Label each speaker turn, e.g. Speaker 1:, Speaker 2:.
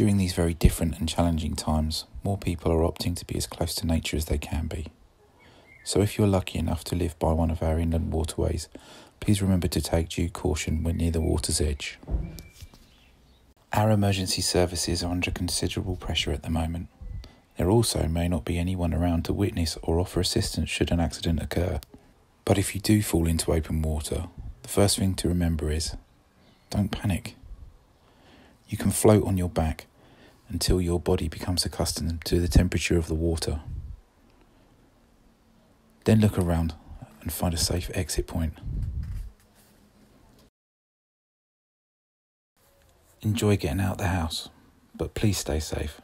Speaker 1: During these very different and challenging times, more people are opting to be as close to nature as they can be. So if you're lucky enough to live by one of our inland waterways, please remember to take due caution when near the water's edge. Our emergency services are under considerable pressure at the moment. There also may not be anyone around to witness or offer assistance should an accident occur. But if you do fall into open water, the first thing to remember is don't panic. You can float on your back until your body becomes accustomed to the temperature of the water. Then look around and find a safe exit point. Enjoy getting out the house, but please stay safe.